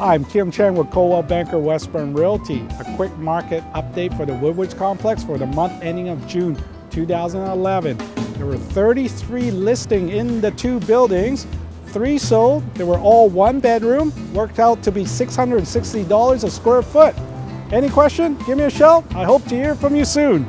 Hi, I'm Kim Cheng with Coldwell Banker Westburn Realty. A quick market update for the Woodwards Complex for the month ending of June 2011. There were 33 listing in the two buildings. Three sold. They were all one bedroom. Worked out to be $660 a square foot. Any question? Give me a shout. I hope to hear from you soon.